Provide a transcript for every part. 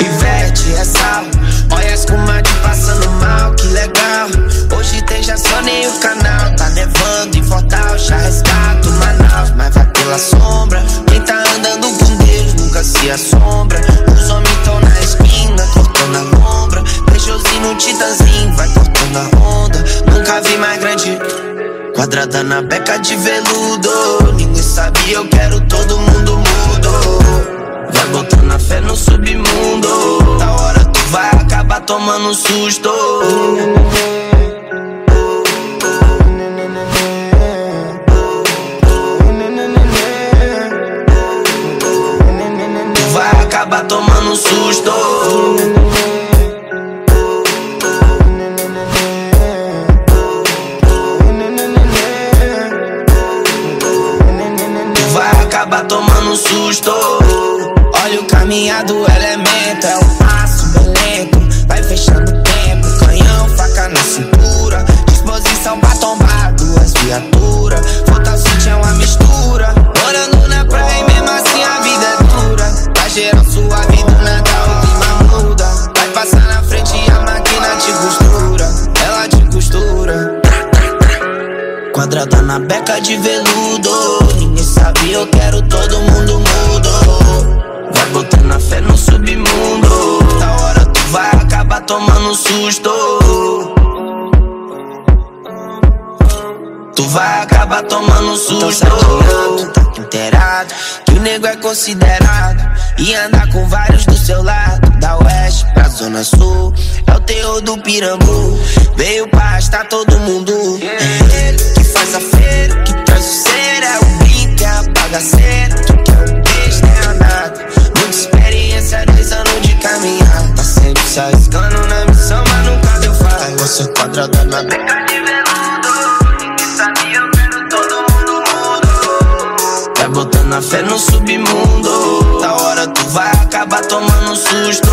Ivete é sal, olha as comadres passando mal, que legal. Hoje tem já nem o canal, tá nevando em Fortal, já resgato Manaus, mas vai pela sombra. Quem tá andando com Deus nunca se assombra. Os homens tão na esquina, cortando a lombra. Beijozinho no titãzinho, vai cortando a onda. Nunca mais grande. Quadrada na beca de veludo. Ninguém sabia, eu quero todo mundo mudo. Vai botando a fé no submundo. Da hora tu vai acabar tomando susto. Tu vai acabar tomando susto. Tomando susto. Olha o caminhado, elemento, é o passo bem lento. Vai fechando o tempo, canhão, faca na cintura. Disposição pra tombar duas viaturas. Volta City é uma mistura. Morando na praia e mesmo assim a vida é dura. Vai gerar sua vida, nada o clima muda. Vai passar na frente e a máquina te costura. Ela te costura. Quadrada na beca de veludo. Sabe, eu quero todo mundo mudo. Vai botando a fé no submundo. Da hora tu vai acabar tomando susto. Tu vai acabar tomando susto. Tu tá inteirado que o nego é considerado. E anda com vários do seu lado. Da oeste pra zona sul. É o terror do pirambu. Veio pra arrastar todo mundo. É bagaceira. Tu quer o beijo, é a nada. Muita experiência, 10 anos de caminhada. Tá sempre se arriscando na missão, mas nunca deu falha. Você quadrada na beca de veludo. Ninguém sabia, eu quero todo mundo mudo. Vai botando a fé no submundo. Da hora tu vai acabar tomando susto.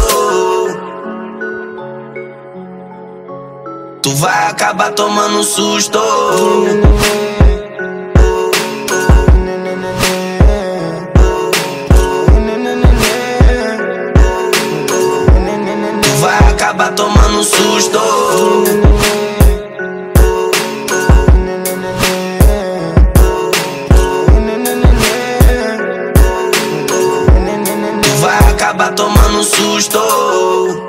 Tu vai acabar tomando susto. acaba tomando susto. Vai acabar tomando susto.